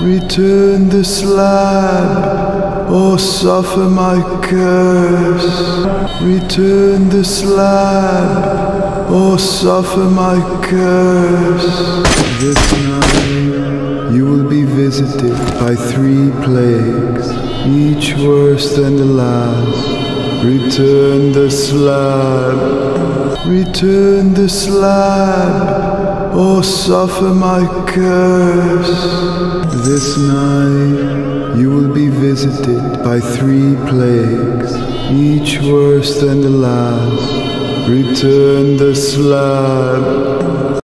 Return the slab, or oh, suffer my curse. Return the slab, or oh, suffer my curse. This night you will be visited by three plagues, each worse than the last. Return the slab, return the slab, suffer my curse. This night you will be visited by three plagues, each worse than the last. Return the slab,